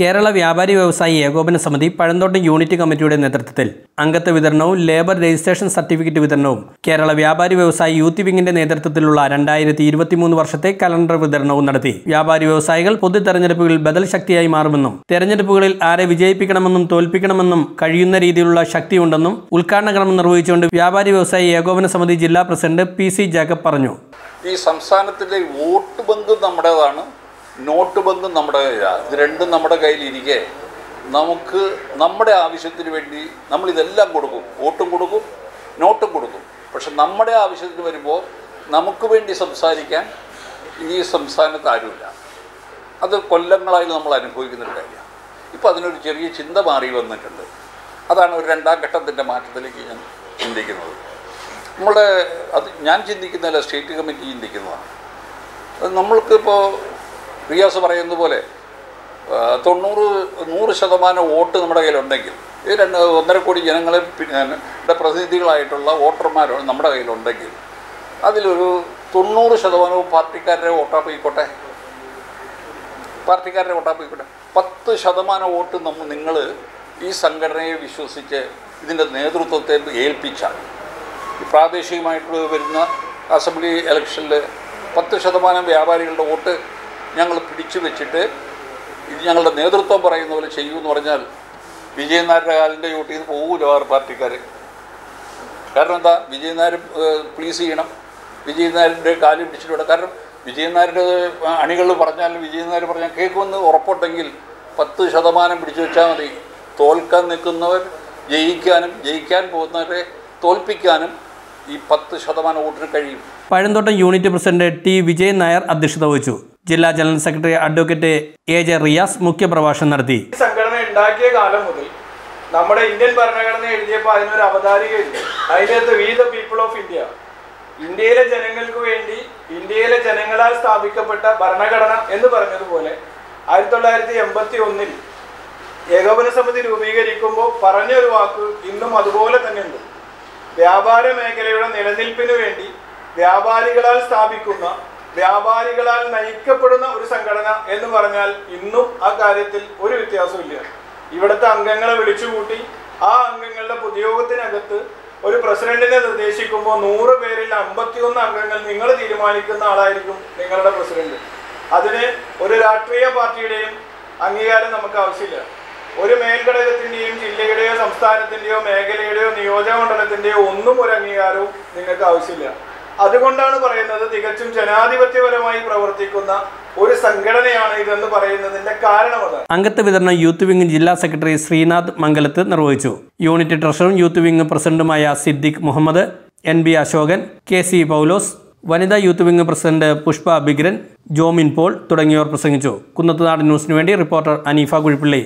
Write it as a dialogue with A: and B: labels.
A: കേരള വ്യാപാരി വ്യവസായി ഏകോപന സമിതി പഴന്തോട്ടം യൂണിറ്റ് കമ്മിറ്റിയുടെ നേതൃത്വത്തിൽ അംഗത്വ വിതരണവും ലേബർ രജിസ്ട്രേഷൻ സർട്ടിഫിക്കറ്റ് വിതരണവും കേരള വ്യാപാരി വ്യവസായി യൂത്ത് വിങ്ങിന്റെ നേതൃത്വത്തിലുള്ള രണ്ടായിരത്തി ഇരുപത്തിമൂന്ന് വർഷത്തെ കലണ്ടർ വിതരണവും നടത്തി. വ്യാപാരി വ്യവസായികൾ പൊതു തെരഞ്ഞെടുപ്പുകളിൽ ബദൽ ശക്തിയായി മാറുമെന്നും തെരഞ്ഞെടുപ്പുകളിൽ ആരെ വിജയിപ്പിക്കണമെന്നും തോൽപ്പിക്കണമെന്നും കഴിയുന്ന രീതിയിലുള്ള ശക്തിയുണ്ടെന്നും ഉദ്ഘാടന കർമ്മം നിർവഹിച്ചുകൊണ്ട് വ്യാപാരി വ്യവസായി ഏകോപന സമിതി ജില്ലാ പ്രസിഡന്റ് പി സി ജേക്കബ് പറഞ്ഞു.
B: ഈ സംസ്ഥാനത്തിലെ വോട്ട് ബന്ധം നമ്മുടേതാണ്. നോട്ട് ബന്ധം നമ്മുടെ ഇത് രണ്ടും നമ്മുടെ കയ്യിലിരിക്കെ. നമുക്ക് നമ്മുടെ ആവശ്യത്തിന് വേണ്ടി നമ്മൾ ഇതെല്ലാം കൊടുക്കും. വോട്ടും കൊടുക്കും നോട്ടും കൊടുക്കും. പക്ഷെ നമ്മുടെ ആവശ്യത്തിന് വരുമ്പോൾ നമുക്ക് വേണ്ടി സംസാരിക്കാൻ ഈ സംസ്ഥാനത്ത് ആരുമില്ല. അത് കൊല്ലങ്ങളായി നമ്മൾ അനുഭവിക്കുന്നൊരു കാര്യമാണ്. ഇപ്പോൾ അതിനൊരു ചെറിയ ചിന്ത മാറി വന്നിട്ടുണ്ട്. അതാണ് ഒരു രണ്ടാം ഘട്ടത്തിന്റെ മാറ്റത്തിലേക്ക് ഞാൻ ചിന്തിക്കുന്നത്. നമ്മുടെ അത് ഞാൻ ചിന്തിക്കുന്നതല്ല സ്റ്റേറ്റ് കമ്മിറ്റി ചിന്തിക്കുന്നതാണ്. നമ്മൾക്കിപ്പോൾ റിയാസ് പറയുന്നത് പോലെ തൊണ്ണൂറ് നൂറ് ശതമാനം വോട്ട് നമ്മുടെ കയ്യിലുണ്ടെങ്കിൽ ഈ രണ്ട് ഒന്നര കോടി ജനങ്ങളെ പ്രതിനിധികളായിട്ടുള്ള വോട്ടർമാർ നമ്മുടെ കയ്യിലുണ്ടെങ്കിൽ അതിലൊരു തൊണ്ണൂറ് ശതമാനവും പാർട്ടിക്കാരുടെ വോട്ടാ പോയിക്കോട്ടെ. പാർട്ടിക്കാരുടെ വോട്ടാ പോയിക്കോട്ടെ. പത്ത് ശതമാനം വോട്ട് നമ്മൾ നിങ്ങൾ ഈ സംഘടനയെ വിശ്വസിച്ച് ഇതിന്റെ നേതൃത്വത്തെ ഏൽപ്പിച്ചാൽ പ്രാദേശികമായിട്ട് വരുന്ന അസംബ്ലി ഇലക്ഷനിൽ പത്ത് ശതമാനം വ്യാപാരികളുടെ വോട്ട് ഞങ്ങൾ പിടിച്ചു വെച്ചിട്ട് ഇത് ഞങ്ങളുടെ നേതൃത്വം പറയുന്ന പോലെ ചെയ്യൂ എന്ന് പറഞ്ഞാൽ വിജയൻ നായരുടെ കാലിന്റെ ചോട്ടിൽ നിന്ന് പോകൂല ആറ് പാർട്ടിക്കാർ കാരണം എന്താ? വിജയൻ നായർ പ്ലീസ് ചെയ്യണം. വിജയൻ നായരുടെ കാലിൽ പിടിച്ചിട്ട് കാരണം വിജയൻ നായരുടെ അണികൾ പറഞ്ഞാൽ വിജയൻ നായർ പറഞ്ഞാൽ കേൾക്കുമെന്ന് ഉറപ്പുണ്ടെങ്കിൽ പത്ത് ശതമാനം പിടിച്ചു വെച്ചാൽ മതി. തോൽക്കാൻ നിൽക്കുന്നവർ ജയിക്കാനും ജയിക്കാൻ പോകുന്നവരെ തോൽപ്പിക്കാനും ഈ പത്ത് ശതമാനം വോട്ടിന് കഴിയും.
A: Pazhanthottam unit president T Vijayan Nair അധ്യക്ഷത വഹിച്ചു. ജില്ലാ general secretary advocate A J Riyas മുഖ്യപ്രഭാഷണം നടത്തി.
C: സംഘടന ഉണ്ടാക്കിയ കാലം മുതൽ നമ്മുടെ ഇന്ത്യൻ ഭരണഘടന എഴുതിയപ്പോൾ അതിനൊരു അവതാരികയില്ല അതിനകത്ത് we the people of India ഇന്ത്യയിലെ ജനങ്ങൾക്ക് വേണ്ടി ഇന്ത്യയിലെ ജനങ്ങളാൽ സ്ഥാപിക്കപ്പെട്ട ഭരണഘടന എന്ന് പറഞ്ഞതുപോലെ ആയിരത്തി തൊള്ളായിരത്തി എൺപത്തി ഒന്നിൽ ഏകോപന സമിതി രൂപീകരിക്കുമ്പോൾ പറഞ്ഞൊരു വാക്ക് ഇന്നും അതുപോലെ തന്നെ ഉണ്ട് വ്യാപാര മേഖലയുടെ നിലനിൽപ്പിന് വേണ്ടി വ്യാപാരികളാൽ സ്ഥാപിക്കുന്ന വ്യാപാരികളാൽ നയിക്കപ്പെടുന്ന ഒരു സംഘടന എന്ന് പറഞ്ഞാൽ ഇന്നും ആ കാര്യത്തിൽ ഒരു വ്യത്യാസമില്ല ഇവിടുത്തെ അംഗങ്ങളെ വിളിച്ചുകൂട്ടി ആ അംഗങ്ങളുടെ പൊതുയോഗത്തിനകത്ത് ഒരു പ്രസിഡന്റിനെ നിർദ്ദേശിക്കുമ്പോൾ നൂറ് പേരിൽ അമ്പത്തിയൊന്ന് അംഗങ്ങൾ നിങ്ങൾ തീരുമാനിക്കുന്ന ആളായിരിക്കും നിങ്ങളുടെ പ്രസിഡന്റ്. അതിന് ഒരു രാഷ്ട്രീയ പാർട്ടിയുടെയും അംഗീകാരം നമുക്ക് ആവശ്യമില്ല. ഒരു മേൽഘടകത്തിന്റെയും ജില്ലയുടെയോ സംസ്ഥാനത്തിന്റെയോ മേഖലയുടെയോ നിയോജക മണ്ഡലത്തിന്റെയോ ഒന്നും ഒരു അംഗീകാരവും നിങ്ങൾക്ക് ആവശ്യമില്ല. അതുകൊണ്ടാണ് പറയുന്നത് തികച്ചും ജനാധിപത്യപരമായി പ്രവർത്തിക്കുന്ന ഒരു സംഘടനയാണ് ഇതെന്ന് പറയുന്നതിന്റെ കാരണം അതാണ്
A: അംഗത്വ വിതരണം യൂത്ത് വിംഗ് ജില്ലാ സെക്രട്ടറി ശ്രീനാഥ് മംഗലത്ത് നിർവഹിച്ചു. യൂണിറ്റ് ട്രഷറും യൂത്ത് വിംഗ് പ്രസിഡന്റുമായ Siddique Muhammad N B Ashokan K C Paulose വനിതാ യൂത്ത് വിംഗ് പ്രസിഡന്റ് പുഷ്പ ബിഗ്രൻ ജോമിൻ പോൾ തുടങ്ങിയവർ പ്രസംഗിച്ചു. കുന്നത്തുനാട് ന്യൂസിനു വേണ്ടി റിപ്പോർട്ടർ അനീഫ കുഴിപ്പിള്ളി.